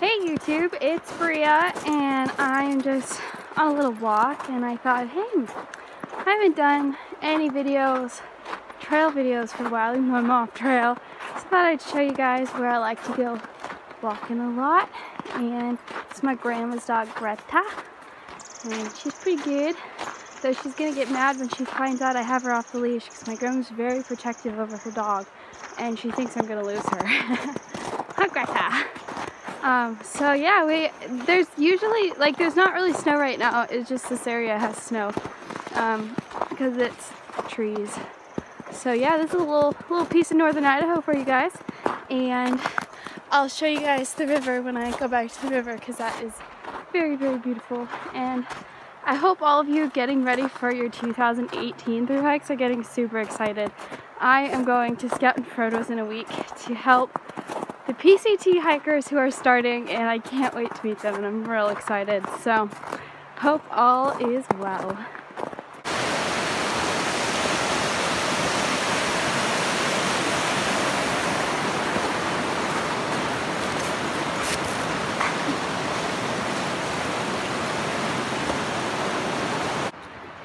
Hey YouTube, it's Bria and I am just on a little walk and I thought, hey, I haven't done any videos, trail videos for a while, even though I'm off trail. So I thought I'd show you guys where I like to go walking a lot. And it's my grandma's dog Greta. And she's pretty good. Though she's gonna get mad when she finds out I have her off the leash because my grandma's very protective over her dog and she thinks I'm gonna lose her. Hi Greta. Um, so yeah, we there's usually like there's not really snow right now. It's just this area has snow um, because it's trees. So yeah, this is a little little piece of northern Idaho for you guys, and I'll show you guys the river when I go back to the river because that is very very beautiful. And I hope all of you getting ready for your 2018 through hikes are getting super excited. I am going to Scout and Frodo's in a week to help the PCT hikers who are starting and I can't wait to meet them and I'm real excited. So hope all is well.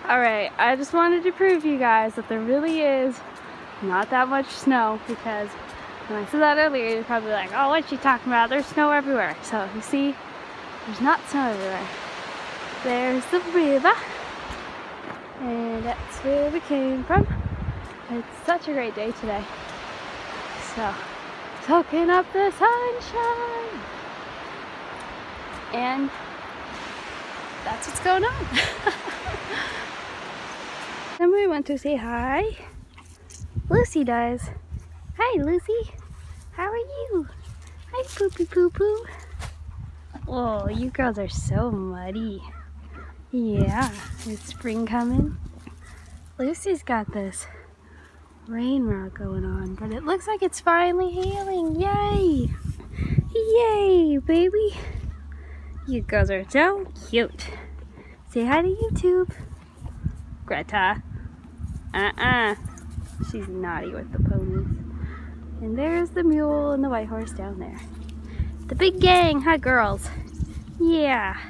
Alright, I just wanted to prove you guys that there really is not that much snow because when I said that earlier, you're probably like, oh, what's she talking about? There's snow everywhere. So you see, there's not snow everywhere. There's the river. And that's where we came from. It's such a great day today. So, soaking up the sunshine. And that's what's going on. then we want to say hi. Lucy does. Hi, Lucy. How are you? Hi, Poopy Poo Poo. Oh, you girls are so muddy. Yeah, is spring coming? Lucy's got this rain rot going on, but it looks like it's finally healing. Yay! Yay, baby! You girls are so cute. Say hi to YouTube. Greta. Uh-uh. She's naughty with the ponies. And there's the mule and the white horse down there. The big gang, hi girls? Yeah.